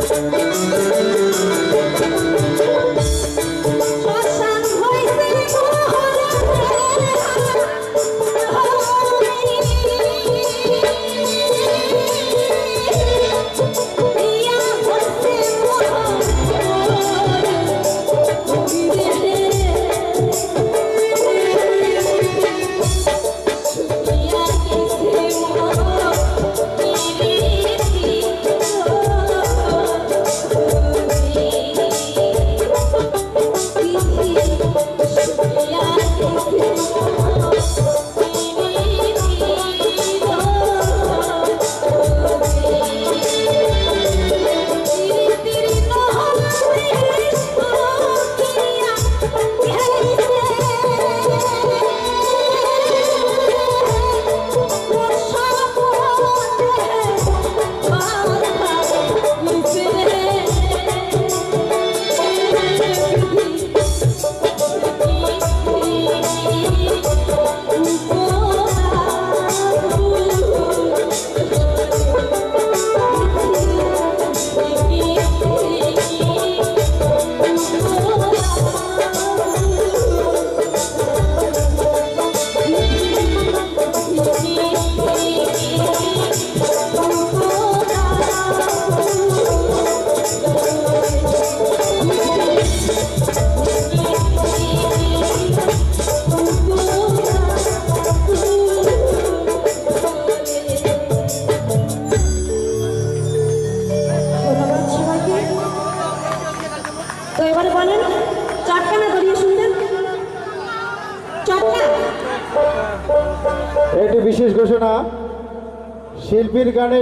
Thank you. বলেন। বিশেষ ঘোষণা শিল্পীর গানে